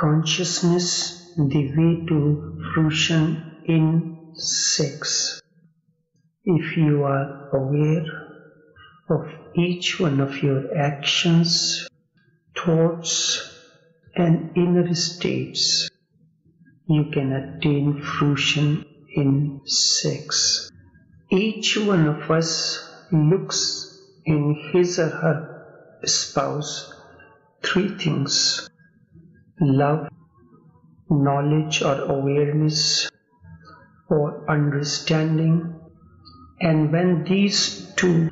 consciousness the way to fruition in sex. If you are aware of each one of your actions, thoughts, and inner states, you can attain fruition in sex. Each one of us looks in his or her spouse three things love, knowledge or awareness, or understanding. And when these two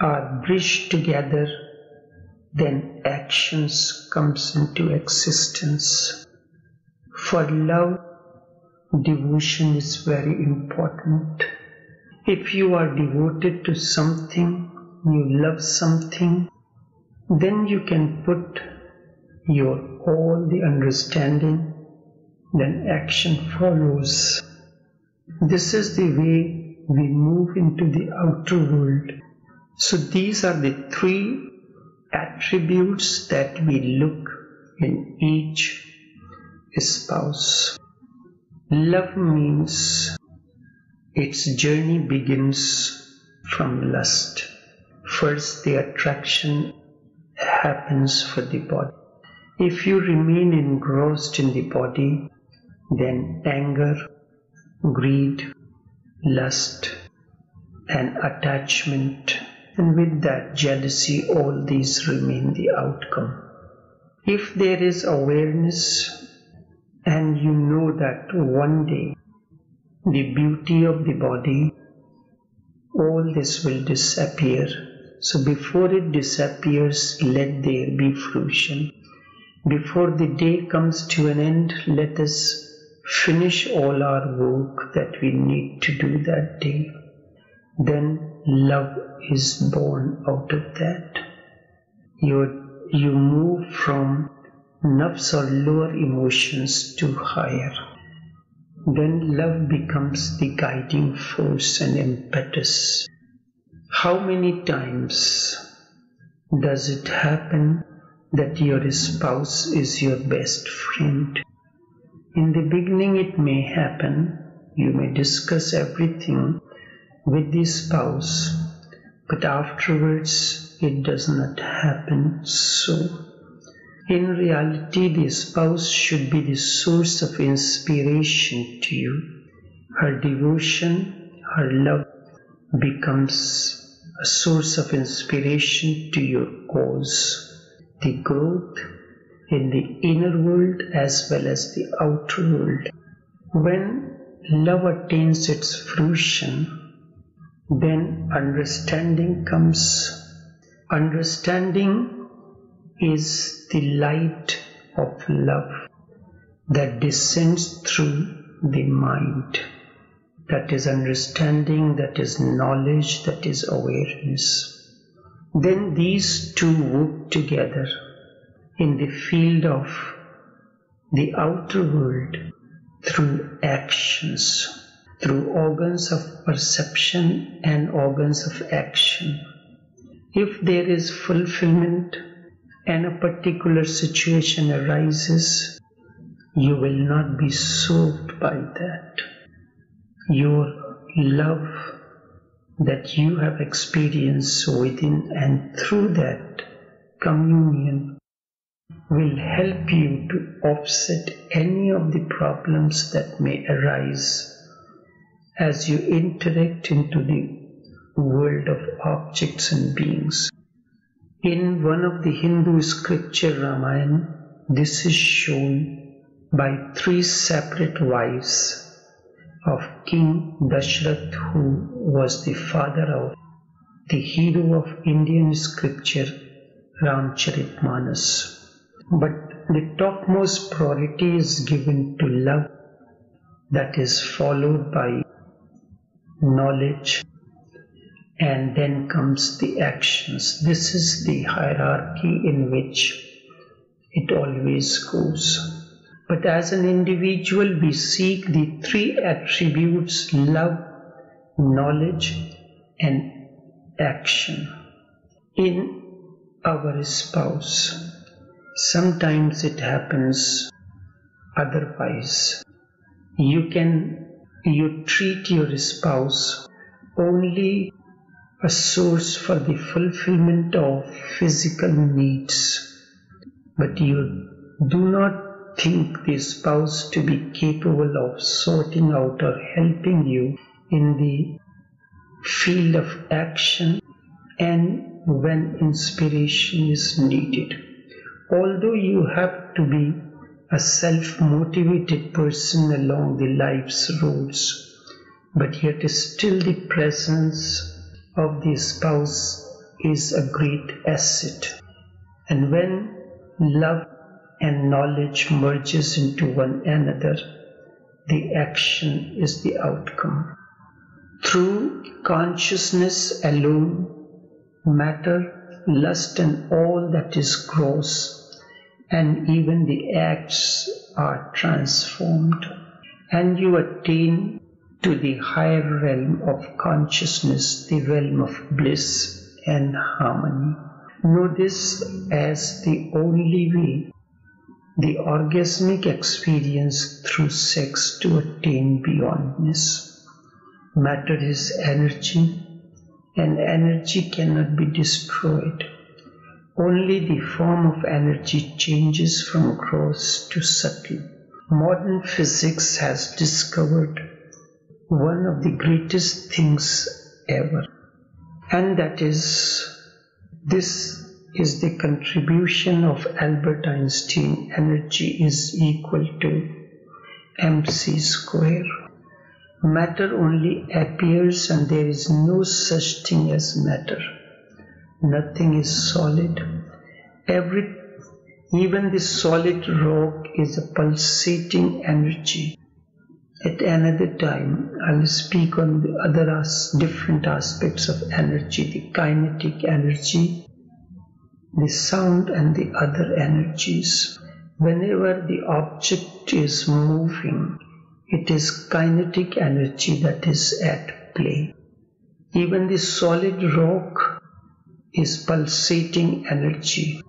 are bridged together, then actions comes into existence. For love, devotion is very important. If you are devoted to something, you love something, then you can put your all the understanding, then action follows. This is the way we move into the outer world. So these are the three attributes that we look in each spouse. Love means its journey begins from lust. First, the attraction happens for the body. If you remain engrossed in the body, then anger, greed, lust, and attachment, and with that jealousy, all these remain the outcome. If there is awareness and you know that one day the beauty of the body, all this will disappear. So before it disappears, let there be fruition. Before the day comes to an end, let us finish all our work that we need to do that day. Then love is born out of that. You, you move from nafs or lower emotions to higher. Then love becomes the guiding force and impetus. How many times does it happen that your spouse is your best friend? In the beginning, it may happen, you may discuss everything with the spouse, but afterwards it does not happen so. In reality, the spouse should be the source of inspiration to you. Her devotion, her love becomes a source of inspiration to your cause. The growth in the inner world as well as the outer world. When love attains its fruition, then understanding comes. Understanding is the light of love that descends through the mind. That is understanding, that is knowledge, that is awareness. Then these two work together in the field of the outer world through actions, through organs of perception and organs of action. If there is fulfillment and a particular situation arises, you will not be soaked by that. Your love that you have experienced within and through that communion will help you to offset any of the problems that may arise as you interact into the world of objects and beings. In one of the Hindu scripture Ramayana, this is shown by three separate wives of King Dashrath, who was the father of the hero of Indian scripture Ramcharitmanas. But the topmost priority is given to love, that is followed by knowledge, and then comes the actions. This is the hierarchy in which it always goes. But as an individual, we seek the three attributes love, knowledge, and action in our spouse. Sometimes it happens otherwise. You can you treat your spouse only a source for the fulfillment of physical needs, but you do not think the spouse to be capable of sorting out or helping you in the field of action and when inspiration is needed. Although you have to be a self motivated person along the life's roads, but yet still the presence of the spouse is a great asset. And when love and knowledge merges into one another, the action is the outcome. Through consciousness alone, matter, lust, and all that is gross, and even the acts are transformed, and you attain to the higher realm of consciousness, the realm of bliss and harmony. Know this as the only way, the orgasmic experience through sex to attain beyondness. Matter is energy, and energy cannot be destroyed. Only the form of energy changes from gross to subtle. Modern physics has discovered one of the greatest things ever, and that is this is the contribution of Albert Einstein energy is equal to mc square. Matter only appears and there is no such thing as matter. Nothing is solid. Every, even the solid rock is a pulsating energy. At another time, I'll speak on the other as, different aspects of energy, the kinetic energy, the sound and the other energies. Whenever the object is moving, it is kinetic energy that is at play. Even the solid rock is pulsating energy.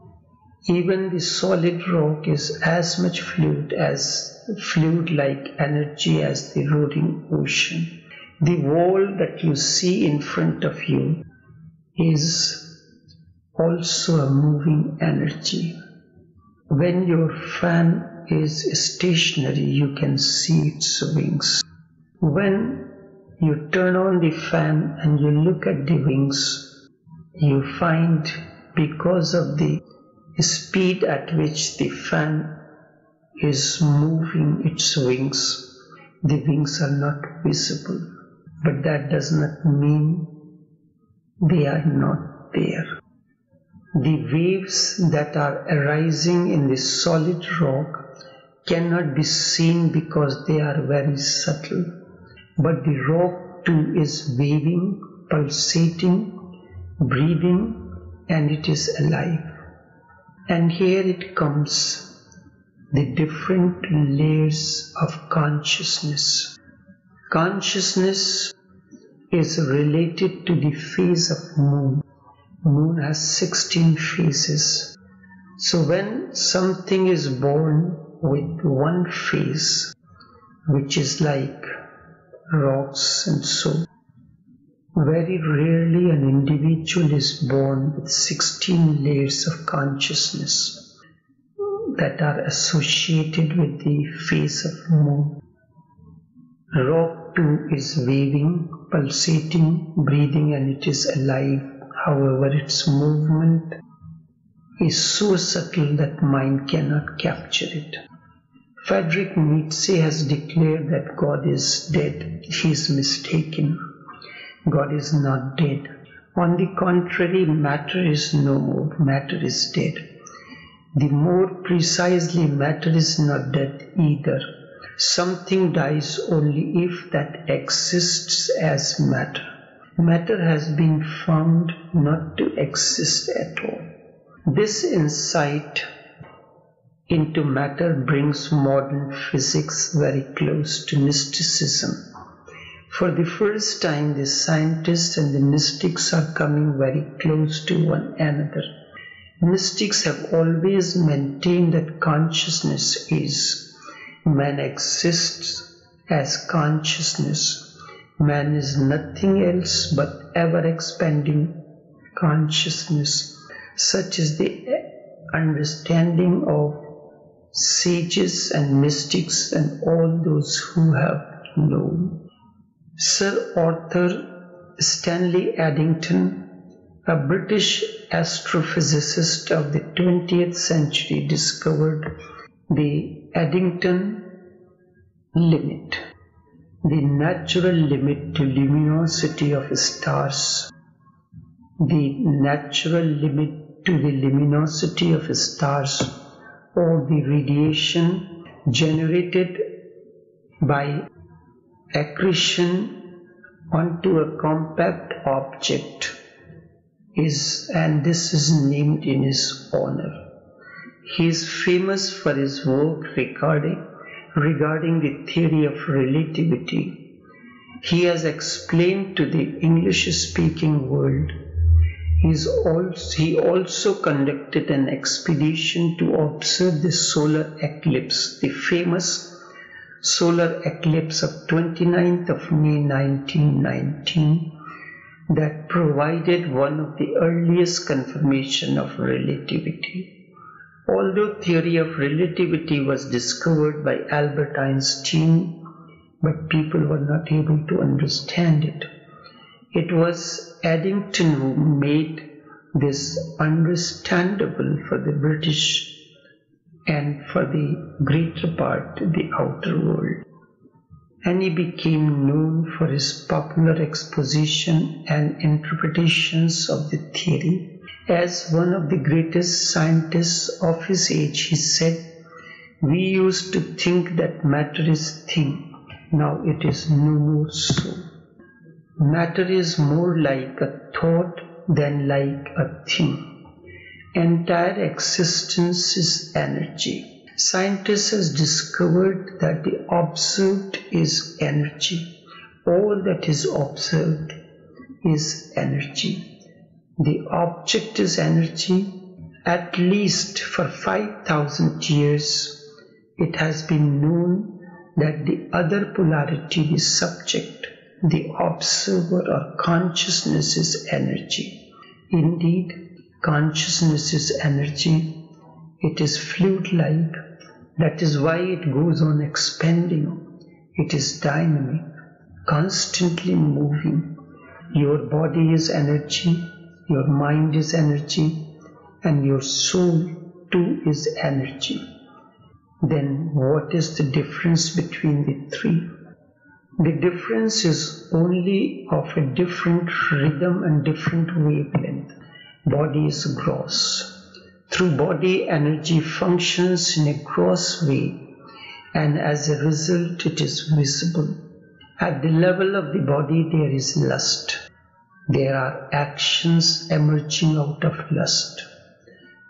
Even the solid rock is as much fluid as fluid like energy as the roaring ocean. The wall that you see in front of you is also a moving energy. When your fan is stationary, you can see its wings. When you turn on the fan and you look at the wings, you find because of the speed at which the fan is moving its wings, the wings are not visible. But that does not mean they are not there. The waves that are arising in the solid rock cannot be seen because they are very subtle. But the rock too is waving, pulsating, breathing, and it is alive. And here it comes the different layers of consciousness. Consciousness is related to the phase of moon. Moon has 16 phases. So when something is born with one face, which is like rocks and so. Very rarely an individual is born with 16 layers of consciousness that are associated with the face of moon. Rock too is waving, pulsating, breathing, and it is alive. However, its movement is so subtle that mind cannot capture it. Friedrich Nietzsche has declared that God is dead. He is mistaken. God is not dead. On the contrary, matter is no more. Matter is dead. The more precisely, matter is not dead either. Something dies only if that exists as matter. Matter has been found not to exist at all. This insight into matter brings modern physics very close to mysticism. For the first time, the scientists and the mystics are coming very close to one another. Mystics have always maintained that consciousness is Man exists as consciousness. Man is nothing else but ever expanding consciousness. Such is the understanding of sages and mystics and all those who have known. Sir Arthur Stanley Eddington, a British astrophysicist of the 20th century, discovered the Eddington limit, the natural limit to luminosity of stars, the natural limit to the luminosity of stars or the radiation generated by accretion onto a compact object is and this is named in his honor. He is famous for his work regarding regarding the theory of relativity. He has explained to the English speaking world. Also, he also conducted an expedition to observe the solar eclipse, the famous solar eclipse of 29th of May 1919 that provided one of the earliest confirmation of relativity. Although theory of relativity was discovered by Albert Einstein, but people were not able to understand it. It was Eddington who made this understandable for the British and for the greater part the outer world. And he became known for his popular exposition and interpretations of the theory as one of the greatest scientists of his age, he said, We used to think that matter is thing. Now it is no more so. Matter is more like a thought than like a thing. Entire existence is energy. Scientists has discovered that the observed is energy. All that is observed is energy. The object is energy. At least for 5000 years, it has been known that the other polarity, the subject, the observer or consciousness is energy. Indeed, consciousness is energy. It is fluid like. That is why it goes on expanding. It is dynamic, constantly moving. Your body is energy your mind is energy, and your soul too is energy. Then what is the difference between the three? The difference is only of a different rhythm and different wavelength. Body is gross. Through body, energy functions in a gross way, and as a result, it is visible. At the level of the body, there is lust. There are actions emerging out of lust.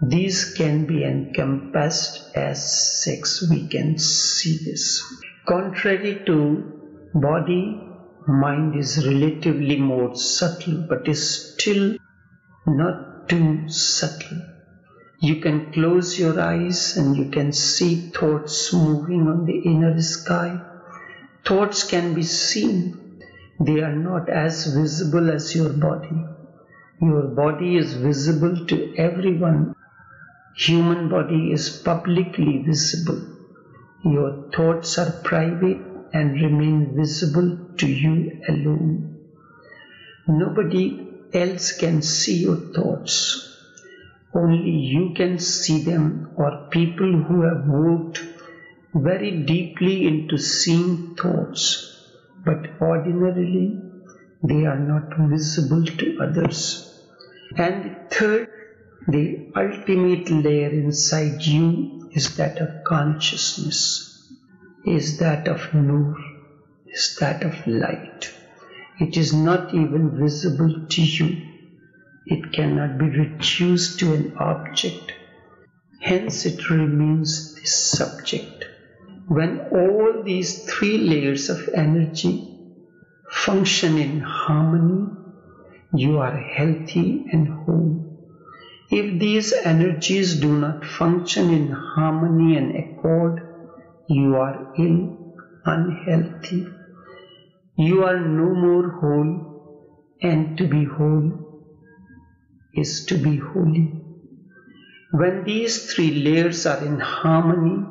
These can be encompassed as sex. We can see this. Contrary to body, mind is relatively more subtle but is still not too subtle. You can close your eyes and you can see thoughts moving on the inner sky. Thoughts can be seen they are not as visible as your body. Your body is visible to everyone. Human body is publicly visible. Your thoughts are private and remain visible to you alone. Nobody else can see your thoughts. Only you can see them or people who have worked very deeply into seeing thoughts but ordinarily they are not visible to others. And third, the ultimate layer inside you is that of consciousness, is that of nur, is that of light. It is not even visible to you. It cannot be reduced to an object. Hence it remains the subject when all these three layers of energy function in harmony, you are healthy and whole. If these energies do not function in harmony and accord, you are ill, unhealthy. You are no more whole, and to be whole is to be holy. When these three layers are in harmony,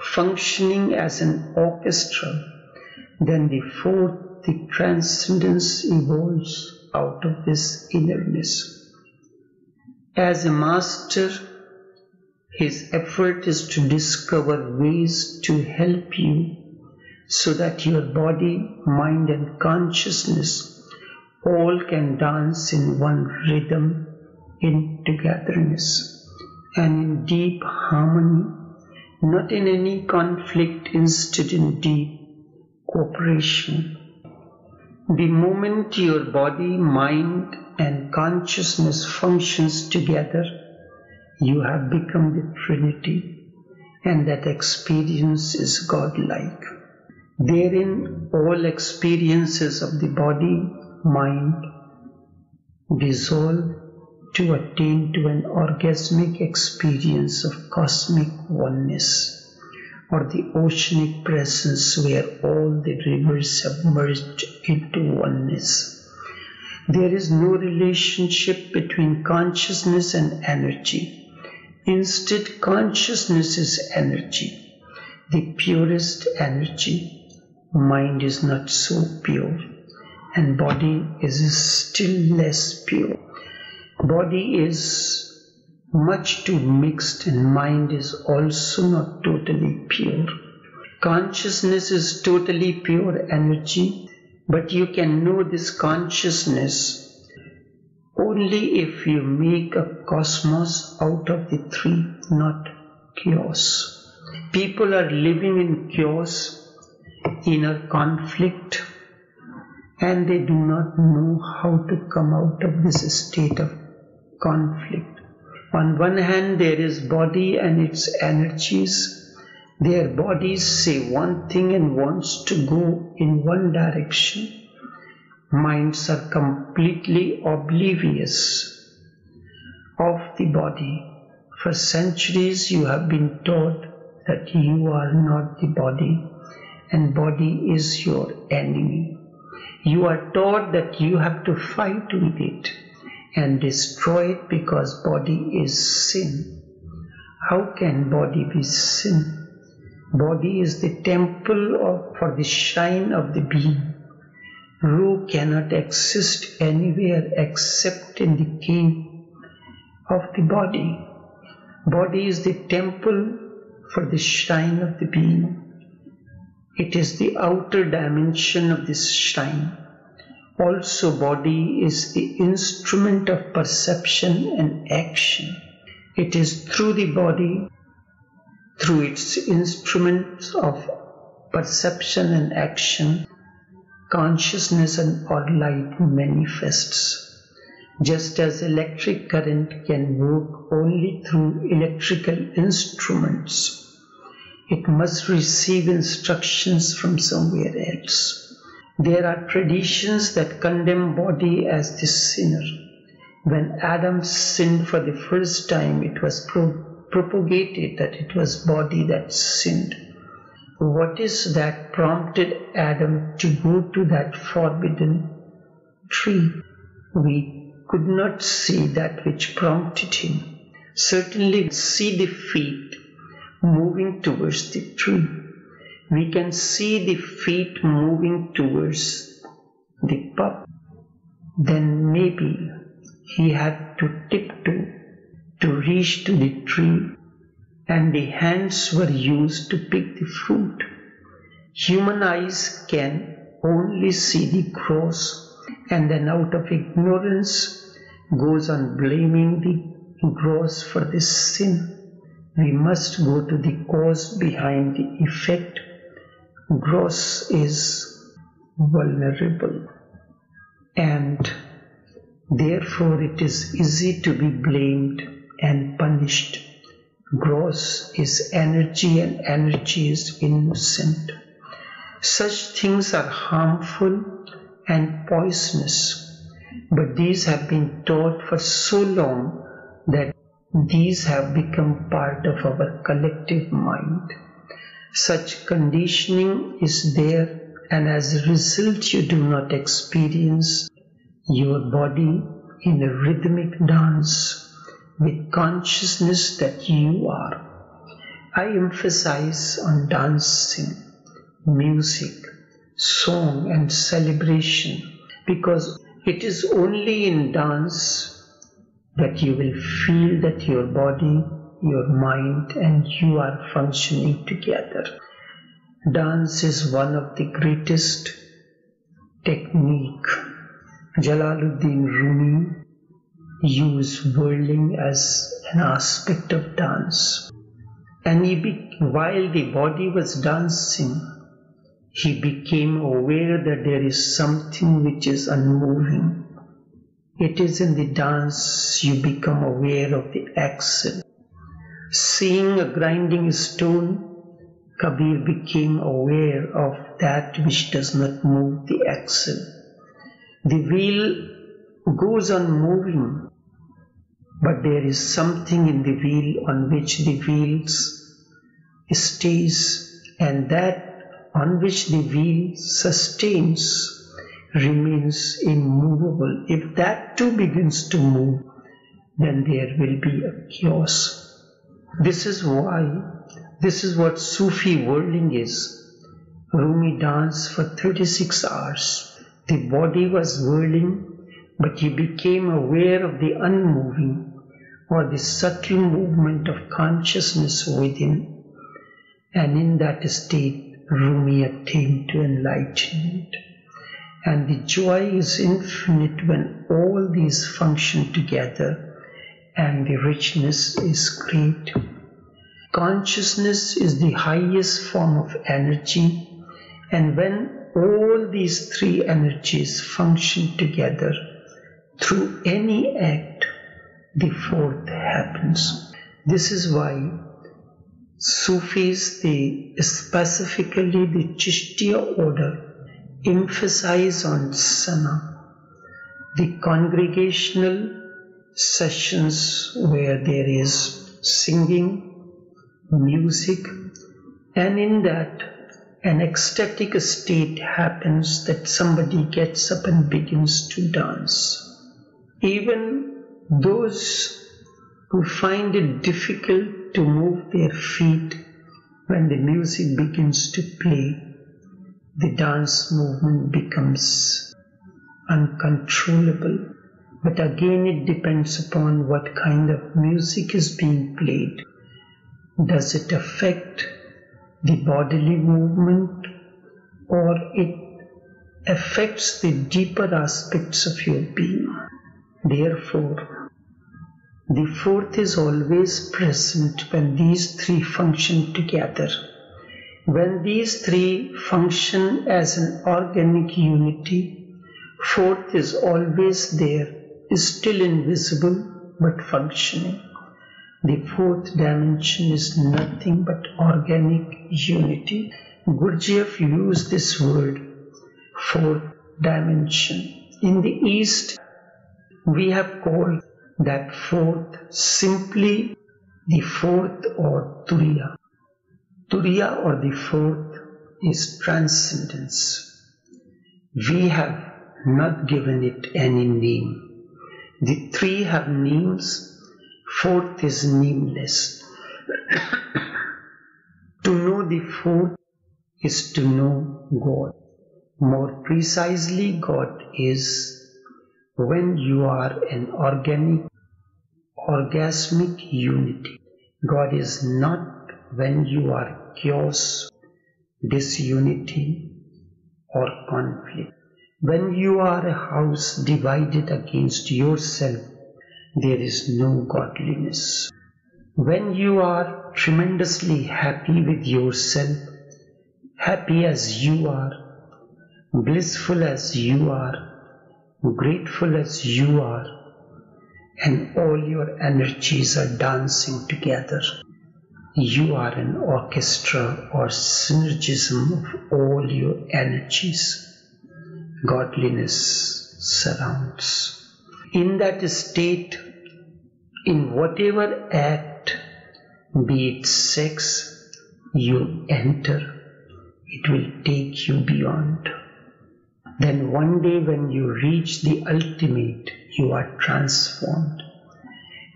functioning as an orchestra, then the fourth, the transcendence evolves out of this innerness. As a master, his effort is to discover ways to help you so that your body, mind, and consciousness all can dance in one rhythm, in togetherness, and in deep harmony, not in any conflict, instead in deep cooperation. The moment your body, mind, and consciousness functions together, you have become the Trinity, and that experience is godlike. Therein, all experiences of the body, mind, dissolve to attain to an orgasmic experience of cosmic oneness or the oceanic presence where all the rivers have merged into oneness. There is no relationship between consciousness and energy. Instead, consciousness is energy, the purest energy. Mind is not so pure, and body is still less pure. Body is much too mixed, and mind is also not totally pure. Consciousness is totally pure energy, but you can know this consciousness only if you make a cosmos out of the three, not chaos. People are living in chaos, inner conflict, and they do not know how to come out of this state of conflict. On one hand, there is body and its energies their bodies say one thing and wants to go in one direction. Minds are completely oblivious of the body. For centuries you have been taught that you are not the body and body is your enemy. You are taught that you have to fight with it and destroy it because body is sin. How can body be sin? Body is the temple of, for the shrine of the being. Ruh cannot exist anywhere except in the cave of the body. Body is the temple for the shrine of the being. It is the outer dimension of this shrine. Also, body is the instrument of perception and action. It is through the body through its instruments of perception and action, consciousness and or light manifests. Just as electric current can work only through electrical instruments, it must receive instructions from somewhere else. There are traditions that condemn body as the sinner. When Adam sinned for the first time, it was proved propagated that it was body that sinned. What is that prompted Adam to go to that forbidden tree? We could not see that which prompted him. Certainly see the feet moving towards the tree. We can see the feet moving towards the pup. Then maybe he had to tiptoe to reach to the tree, and the hands were used to pick the fruit. Human eyes can only see the gross, and then out of ignorance goes on blaming the gross for this sin. We must go to the cause behind the effect. Gross is vulnerable and therefore it is easy to be blamed and punished. Gross is energy and energy is innocent. Such things are harmful and poisonous, but these have been taught for so long that these have become part of our collective mind. Such conditioning is there, and as a result, you do not experience your body in a rhythmic dance with consciousness that you are. I emphasize on dancing, music, song, and celebration because it is only in dance that you will feel that your body, your mind, and you are functioning together. Dance is one of the greatest technique. Jalaluddin Rumi used whirling as an aspect of dance. And he be- while the body was dancing, he became aware that there is something which is unmoving. It is in the dance you become aware of the axle. Seeing a grinding stone, Kabir became aware of that which does not move the axle. The wheel goes on moving, but there is something in the wheel on which the wheels stays, and that on which the wheel sustains remains immovable. If that too begins to move, then there will be a chaos. This is why, this is what Sufi whirling is. Rumi danced for 36 hours. The body was whirling, but he became aware of the unmoving or the subtle movement of consciousness within. And in that state, Rumi attained to enlightenment. And the joy is infinite when all these function together and the richness is great. Consciousness is the highest form of energy, and when all these three energies function together through any act, the fourth happens. This is why Sufis, the, specifically the Chishtiya order, emphasize on sama, the congregational sessions where there is singing, music, and in that an ecstatic state happens that somebody gets up and begins to dance. Even those who find it difficult to move their feet when the music begins to play, the dance movement becomes uncontrollable. But again, it depends upon what kind of music is being played. Does it affect the bodily movement or it affects the deeper aspects of your being? Therefore, the fourth is always present when these three function together. When these three function as an organic unity, fourth is always there, is still invisible but functioning. The fourth dimension is nothing but organic unity. Gurdjieff used this word, fourth dimension. In the East, we have called that fourth simply the fourth or Turiya. Turiya or the fourth is transcendence. We have not given it any name. The three have names, fourth is nameless. to know the fourth is to know God. More precisely, God is when you are an organic, orgasmic unity. God is not when you are chaos, disunity, or conflict. When you are a house divided against yourself, there is no godliness. When you are tremendously happy with yourself, happy as you are, blissful as you are, grateful as you are, and all your energies are dancing together. You are an orchestra or synergism of all your energies. Godliness surrounds. In that state, in whatever act, be it sex, you enter, it will take you beyond. Then one day when you reach the ultimate, you are transformed.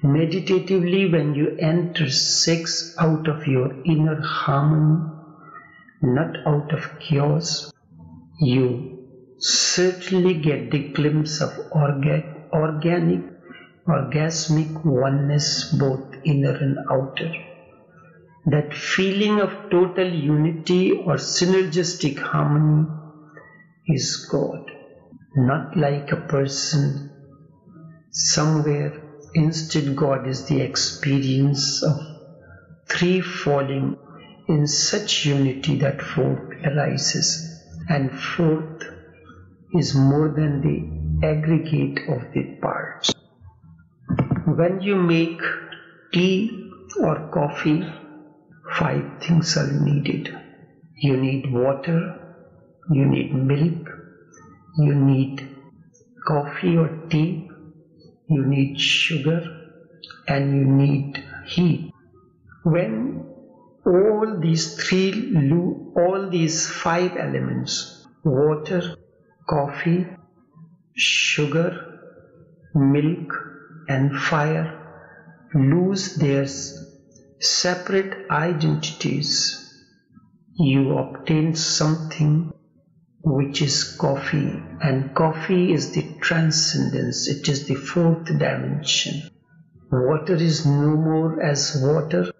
Meditatively, when you enter sex out of your inner harmony, not out of chaos, you certainly get the glimpse of orga- organic, orgasmic oneness, both inner and outer. That feeling of total unity or synergistic harmony is God, not like a person somewhere. Instead, God is the experience of three falling in such unity that fourth arises, and fourth is more than the aggregate of the parts. When you make tea or coffee, five things are needed. You need water, you need milk, you need coffee or tea, you need sugar, and you need heat. When all these three, all these five elements water, coffee, sugar, milk, and fire lose their separate identities, you obtain something which is coffee, and coffee is the transcendence, it is the fourth dimension. Water is no more as water,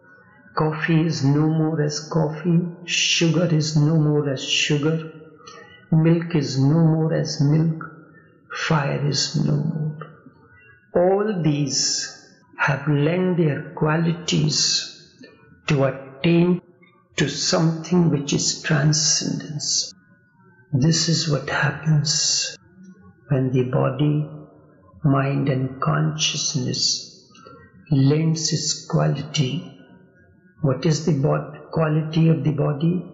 coffee is no more as coffee, sugar is no more as sugar, milk is no more as milk, fire is no more. All these have lent their qualities to attain to something which is transcendence. This is what happens when the body, mind, and consciousness lends its quality. What is the quality of the body?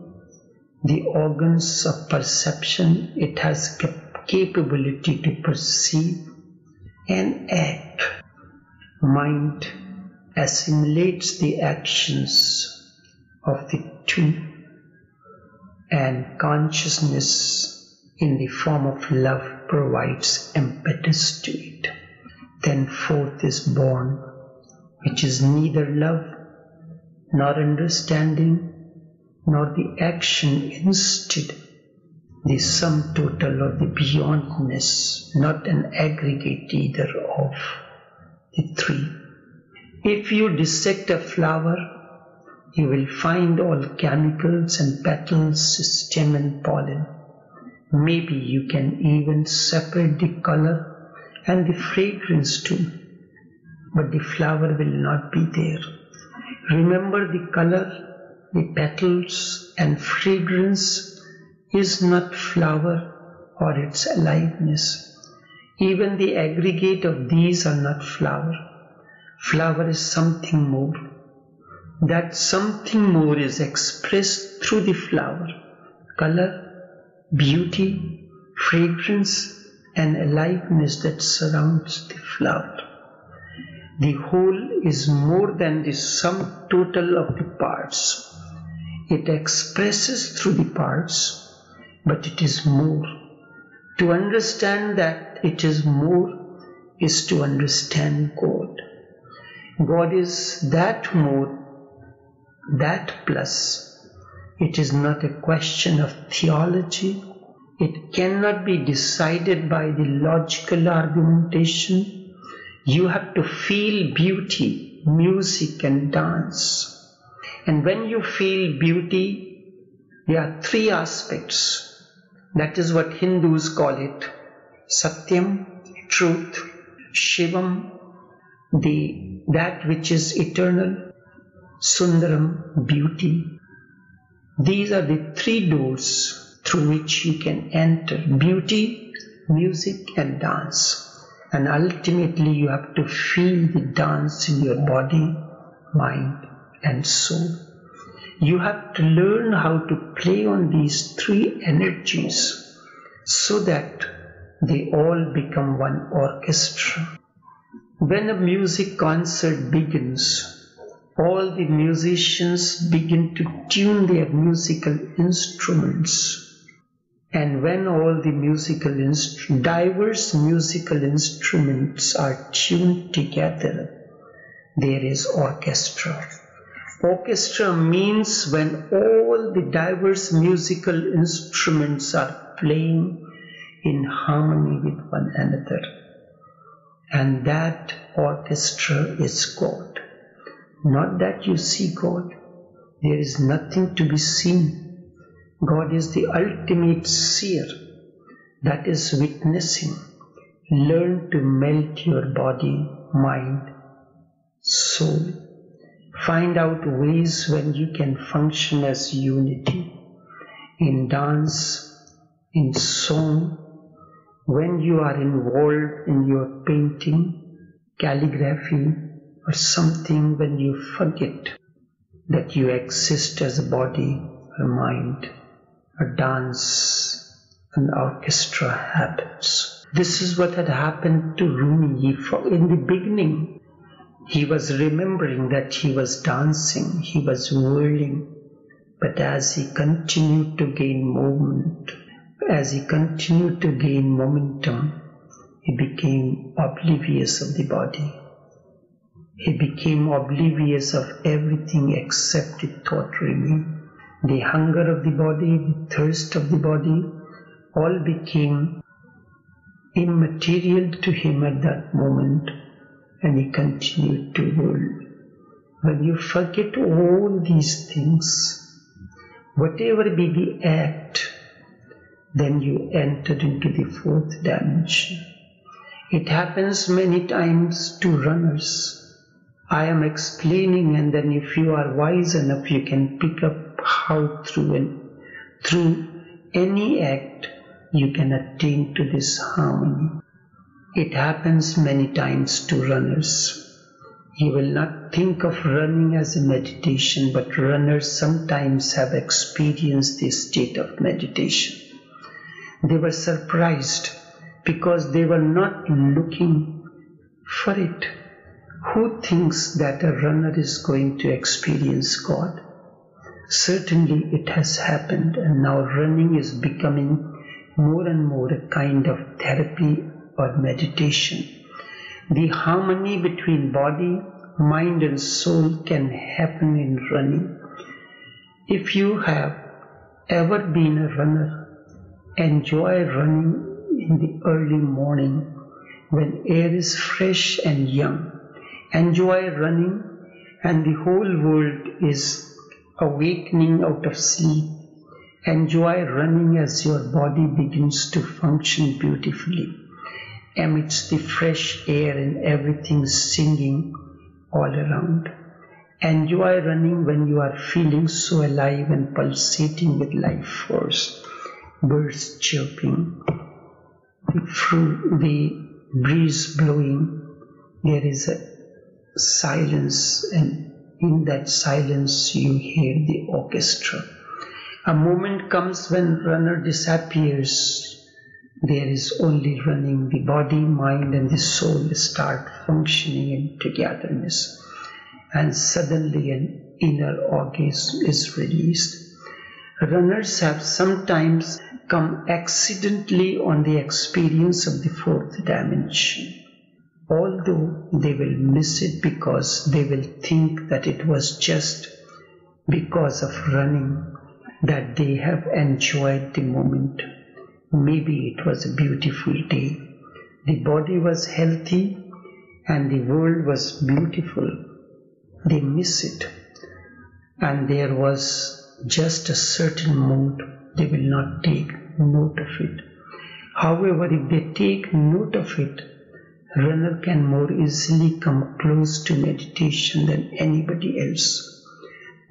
The organs of perception, it has cap- capability to perceive and act. Mind assimilates the actions of the two and consciousness in the form of love provides impetus to it. Then fourth is born, which is neither love nor understanding nor the action instead the sum total of the beyondness, not an aggregate either of the three. If you dissect a flower, you will find all chemicals and petals, stem and pollen. Maybe you can even separate the color and the fragrance too, but the flower will not be there. Remember the color, the petals and fragrance is not flower or its aliveness. Even the aggregate of these are not flower. Flower is something more. That something more is expressed through the flower. Color, beauty, fragrance, and aliveness that surrounds the flower. The whole is more than the sum total of the parts. It expresses through the parts but it is more. To understand that it is more is to understand God. God is that more, that plus. It is not a question of theology. It cannot be decided by the logical argumentation. You have to feel beauty, music, and dance. And when you feel beauty, there are three aspects that is what Hindus call it Satyam, truth, Shivam, the that which is eternal, Sundaram, beauty. These are the three doors through which you can enter beauty, music, and dance. And ultimately, you have to feel the dance in your body, mind, and soul. You have to learn how to play on these three energies so that they all become one orchestra. When a music concert begins, all the musicians begin to tune their musical instruments. And when all the musical diverse musical instruments are tuned together, there is orchestra. Orchestra means when all the diverse musical instruments are playing in harmony with one another. And that orchestra is God. Not that you see God. There is nothing to be seen. God is the ultimate seer that is witnessing. Learn to melt your body, mind, soul. Find out ways when you can function as unity in dance, in song, when you are involved in your painting, calligraphy, or something when you forget that you exist as a body, a mind, a dance, an orchestra happens. This is what had happened to Rumi in the beginning. He was remembering that he was dancing, he was whirling, but as he continued to gain movement, as he continued to gain momentum, he became oblivious of the body. He became oblivious of everything except the thought remained. The hunger of the body, the thirst of the body, all became immaterial to him at that moment, and he continued to rule. When you forget all these things, whatever be the act, then you enter into the fourth dimension. It happens many times to runners. I am explaining, and then if you are wise enough, you can pick up how through through any act you can attain to this harmony. It happens many times to runners. You will not think of running as a meditation, but runners sometimes have experienced this state of meditation. They were surprised because they were not looking for it. Who thinks that a runner is going to experience God? Certainly it has happened, and now running is becoming more and more a kind of therapy or meditation. The harmony between body, mind, and soul can happen in running. If you have ever been a runner, enjoy running in the early morning when air is fresh and young. Enjoy running, and the whole world is awakening out of sleep. Enjoy running as your body begins to function beautifully amidst the fresh air and everything singing all around. Enjoy running when you are feeling so alive and pulsating with life force. Birds chirping, the, fruit, the breeze blowing. There is a silence, and in that silence, you hear the orchestra. A moment comes when runner disappears. There is only running. The body, mind, and the soul start functioning in togetherness, and suddenly an inner orgasm is released. Runners have sometimes come accidentally on the experience of the fourth dimension although they will miss it because they will think that it was just because of running that they have enjoyed the moment. Maybe it was a beautiful day. The body was healthy and the world was beautiful. They miss it. And there was just a certain mood. They will not take note of it. However, if they take note of it, runner can more easily come close to meditation than anybody else.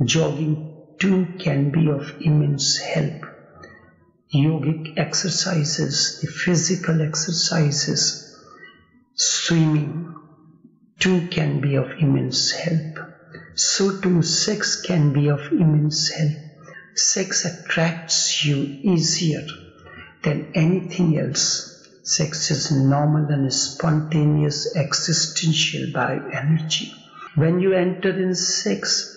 Jogging too can be of immense help. Yogic exercises, the physical exercises, swimming too can be of immense help. So too sex can be of immense help. Sex attracts you easier than anything else Sex is normal and spontaneous existential bioenergy. When you enter in sex,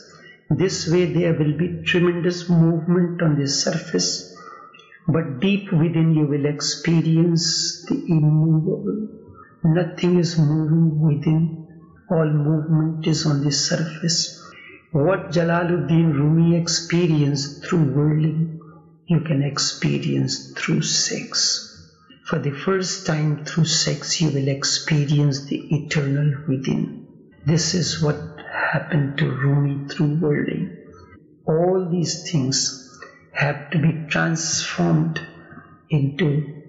this way there will be tremendous movement on the surface, but deep within you will experience the immovable. Nothing is moving within, all movement is on the surface. What Jalaluddin Rumi experienced through whirling, you can experience through sex. For the first time through sex, you will experience the eternal within. This is what happened to Rumi through whirling. All these things have to be transformed into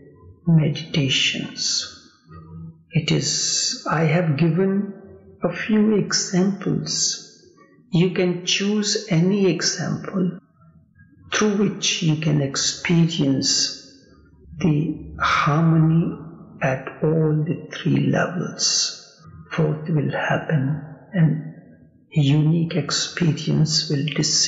meditations. It is, I have given a few examples. You can choose any example through which you can experience the harmony at all the three levels. Fourth will happen and unique experience will descend.